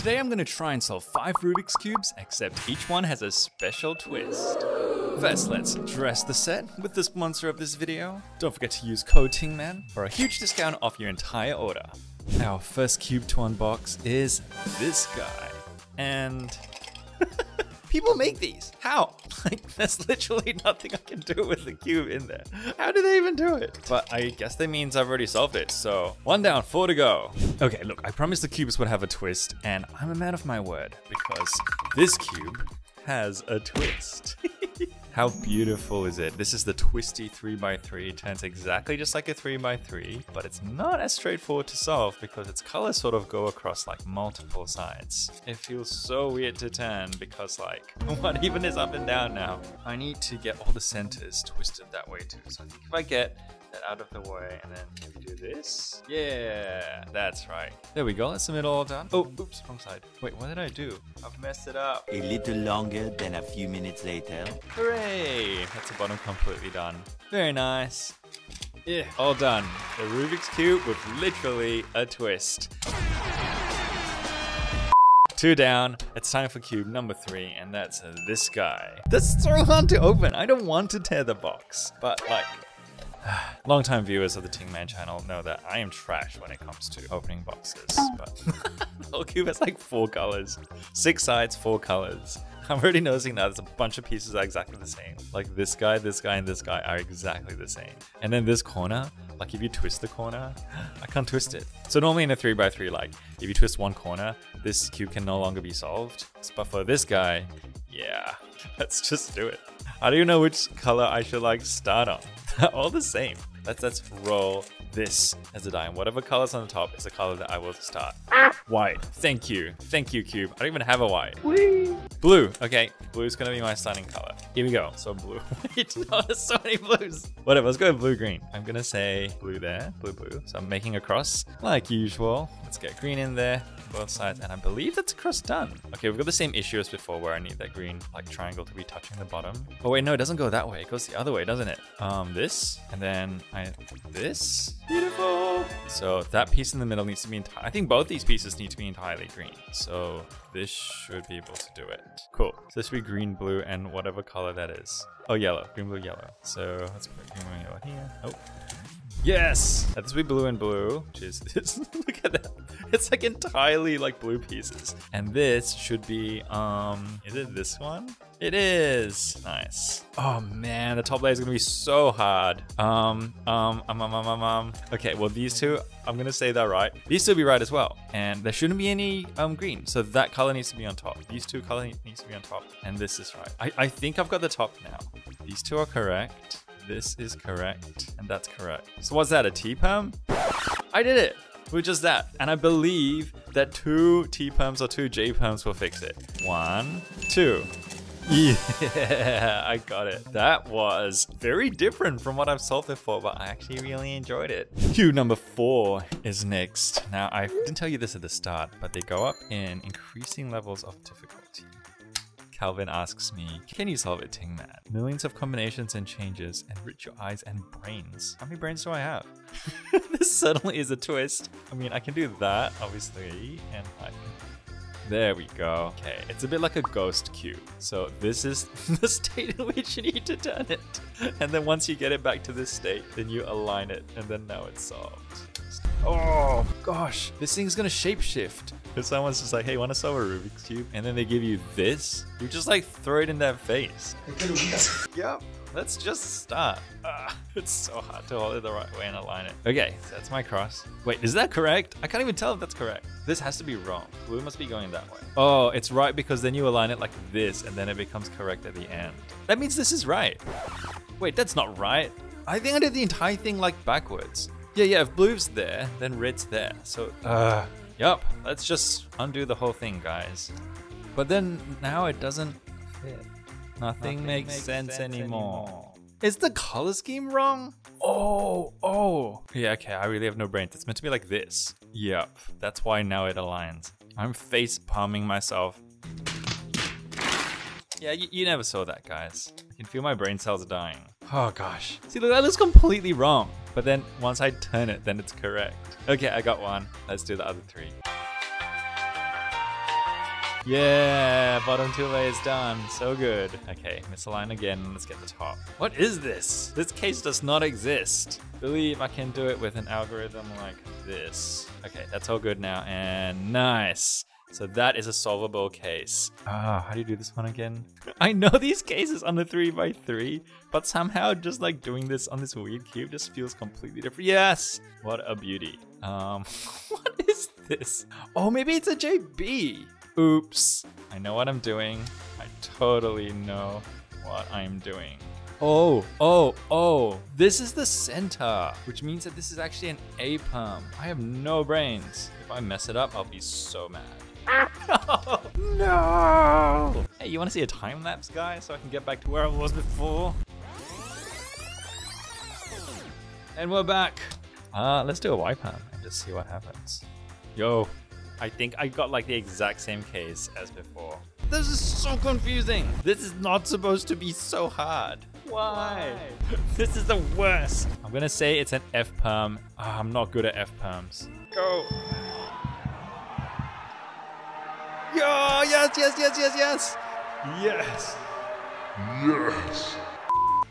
Today I'm gonna try and solve five Rubik's Cubes, except each one has a special twist. First, let's dress the set with the sponsor of this video. Don't forget to use code TINGMAN for a huge discount off your entire order. Our first cube to unbox is this guy. And people make these. How? Like, there's literally nothing I can do with the cube in there. How do they even do it? But I guess that means I've already solved it. So one down, four to go. Okay, look, I promised the cubes would have a twist, and I'm a man of my word because this cube has a twist. How beautiful is it? This is the twisty 3x3. It turns exactly just like a 3x3, but it's not as straightforward to solve because its colors sort of go across like multiple sides. It feels so weird to turn because like, what even is up and down now? I need to get all the centers twisted that way too. So I think if I get out of the way and then maybe do this. Yeah, that's right. There we go. That's the middle all done. Oh, oops, wrong side. Wait, what did I do? I've messed it up. A little longer than a few minutes later. Hooray! That's the bottom completely done. Very nice. Yeah, all done. The Rubik's Cube with literally a twist. Two down. It's time for cube number three, and that's this guy. That's so hard to open. I don't want to tear the box, but like, Longtime viewers of the Tingman channel know that I am trash when it comes to opening boxes, but the whole cube has like four colors, six sides, four colors. I'm already noticing now there's a bunch of pieces that are exactly the same. Like this guy, this guy, and this guy are exactly the same. And then this corner, like if you twist the corner, I can't twist it. So normally in a 3x3, like if you twist one corner, this cube can no longer be solved. But for this guy, yeah, let's just do it. I don't even know which color I should like start on. All the same. Let's let's roll this as a die. And whatever color's on the top is the color that I will start. White. Thank you. Thank you, cube. I don't even have a white. Whee! Blue. Okay, blue's gonna be my starting color. Here we go. So blue. Wait, no, there's so many blues. Whatever, let's go blue green. I'm gonna say blue there, blue blue. So I'm making a cross like usual. Let's get green in there, both sides, and I believe that's a cross done. Okay, we've got the same issue as before where I need that green like triangle to be touching the bottom. Oh wait, no, it doesn't go that way. It goes the other way, doesn't it? Um, this, and then I this. Beautiful. So that piece in the middle needs to be. I think both these pieces need to be entirely green. So this should be able to do it. Cool. So this should be green, blue, and whatever color that is. Oh, yellow. Green, blue, yellow. So let's put green, blue, yellow here. Oh. Yes! That be blue and blue, this. Look at that. It's like entirely like blue pieces. And this should be, um, is it this one? It is. Nice. Oh man, the top layer is gonna be so hard. Um, um, um, um, um, um, um. Okay, well these two, I'm gonna say they're right. These two will be right as well. And there shouldn't be any um green. So that color needs to be on top. These two color needs to be on top. And this is right. I, I think I've got the top now. These two are correct. This is correct, and that's correct. So what's that, a T-perm? I did it with just that. And I believe that two T-perms or two J-perms will fix it. One, two. Yeah, I got it. That was very different from what I've solved before, but I actually really enjoyed it. Cube number four is next. Now, I didn't tell you this at the start, but they go up in increasing levels of difficulty. Calvin asks me, can you solve it, Tingman? Millions of combinations and changes enrich your eyes and brains. How many brains do I have? this certainly is a twist. I mean, I can do that, obviously, and I there we go. Okay, it's a bit like a ghost cube. So this is the state in which you need to turn it. And then once you get it back to this state, then you align it, and then now it's solved. Oh gosh, this thing's gonna shapeshift. If someone's just like, hey, wanna solve a Rubik's Cube? And then they give you this, you just like throw it in their face. yep. Let's just start. Uh, it's so hard to hold it the right way and align it. Okay, so that's my cross. Wait, is that correct? I can't even tell if that's correct. This has to be wrong. We must be going that way. Oh, it's right because then you align it like this and then it becomes correct at the end. That means this is right. Wait, that's not right. I think I did the entire thing like backwards. Yeah, yeah, if blue's there, then red's there. So, uh, yup, let's just undo the whole thing, guys. But then now it doesn't fit. Nothing, Nothing makes, makes, sense, sense anymore. anymore. Is the color scheme wrong? Oh, oh. Yeah, okay, I really have no brains. It's meant to be like this. Yep, that's why now it aligns. I'm face palming myself. Yeah, you, you never saw that, guys. I can feel my brain cells dying. Oh gosh. See, look, that looks completely wrong. But then once I turn it, then it's correct. Okay, I got one. Let's do the other three. Yeah, bottom two layers done. So good. Okay, misalign again. Let's get the top. What is this? This case does not exist. Believe I can do it with an algorithm like this. Okay, that's all good now. And nice. So that is a solvable case. Ah, how do you do this one again? I know these cases on the 3x3, but somehow just like doing this on this weird cube just feels completely different. Yes! What a beauty. Um, what is this? Oh, maybe it's a JB. Oops. I know what I'm doing. I totally know what I'm doing. Oh, oh, oh. This is the center, which means that this is actually an A-perm. I have no brains. If I mess it up, I'll be so mad. No! Hey, you want to see a time lapse, guy, so I can get back to where I was before? And we're back. Uh, let's do a wipe and just see what happens. Yo, I think I got like the exact same case as before. This is so confusing. This is not supposed to be so hard. Why? this is the worst. I'm gonna say it's an F perm. Oh, I'm not good at F perms. Go. Yo, yes, yes, yes, yes, yes. Yes. Yes.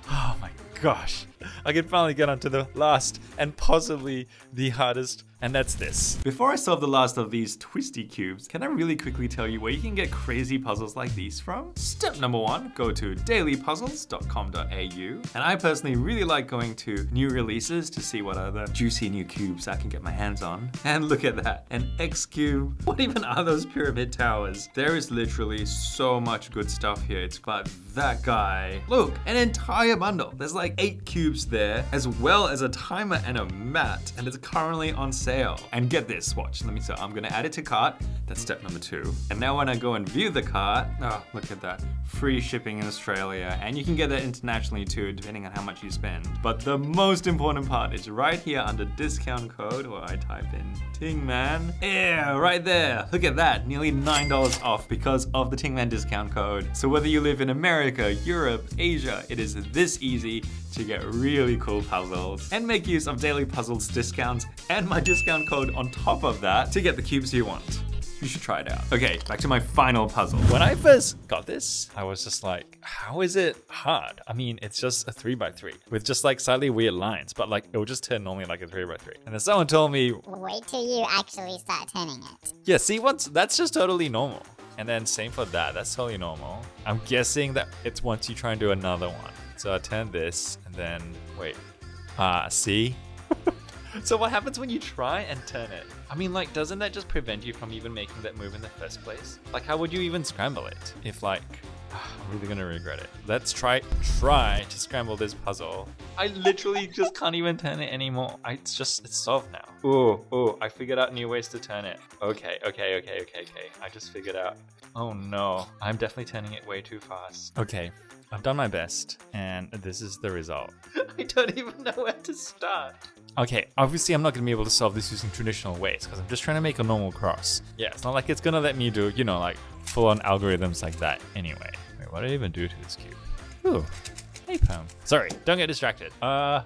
Oh my gosh. I can finally get onto the last and possibly the hardest and that's this. Before I solve the last of these twisty cubes, can I really quickly tell you where you can get crazy puzzles like these from? Step number one, go to dailypuzzles.com.au. And I personally really like going to new releases to see what other juicy new cubes I can get my hands on. And look at that, an X cube. What even are those pyramid towers? There is literally so much good stuff here. It's got that guy. Look, an entire bundle. There's like eight cubes there, as well as a timer and a mat. And it's currently on sale sale. And get this, watch, let me, so I'm gonna add it to cart. That's step number two. And now when I go and view the cart, oh, look at that. Free shipping in Australia. And you can get that internationally too, depending on how much you spend. But the most important part is right here under discount code, where I type in Tingman. Yeah, right there. Look at that, nearly $9 off because of the Tingman discount code. So whether you live in America, Europe, Asia, it is this easy to get really cool puzzles and make use of daily puzzles discounts and my discount code on top of that to get the cubes you want. You should try it out. Okay, back to my final puzzle. When I first got this, I was just like, how is it hard? I mean, it's just a three by three with just like slightly weird lines, but like it will just turn normally like a three by three. And then someone told me, wait till you actually start turning it. Yeah, see, once that's just totally normal. And then same for that, that's totally normal. I'm guessing that it's once you try and do another one. So I turn this and then wait. Ah, see? so what happens when you try and turn it? I mean, like, doesn't that just prevent you from even making that move in the first place? Like, how would you even scramble it if, like, I'm really gonna regret it. Let's try try to scramble this puzzle. I literally just can't even turn it anymore. I, it's just it's solved now. Oh, oh, I figured out new ways to turn it. Okay, okay, okay, okay, okay. I just figured out. Oh no, I'm definitely turning it way too fast. Okay, I've done my best, and this is the result. I don't even know where to start. Okay, obviously I'm not going to be able to solve this using traditional ways, because I'm just trying to make a normal cross. Yeah, it's not like it's going to let me do, you know, like, full-on algorithms like that anyway. Wait, what did I even do to this cube? Ooh, hey, Pam. Sorry, don't get distracted. Uh,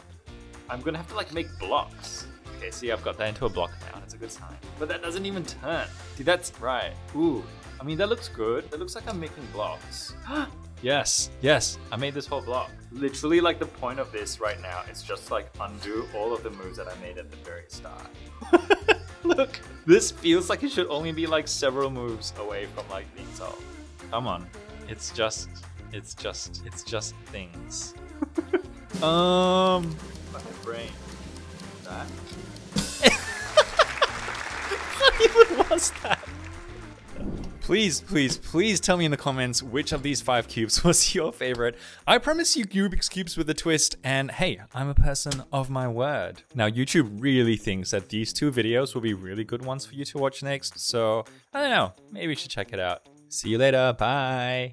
I'm going to have to, like, make blocks. Okay, see, I've got that into a block now. That's a good sign. But that doesn't even turn. See, that's right. Ooh, I mean, that looks good. It looks like I'm making blocks. Yes, yes, I made this whole block. Literally, like the point of this right now is just like undo all of the moves that I made at the very start. Look, this feels like it should only be like several moves away from like being solved. Come on, it's just, it's just, it's just things. um, my brain. That. what even was that? Please, please, please tell me in the comments which of these five cubes was your favorite. I promise you Rubik's Cubes with a twist, and hey, I'm a person of my word. Now, YouTube really thinks that these two videos will be really good ones for you to watch next, so I don't know, maybe you should check it out. See you later, bye!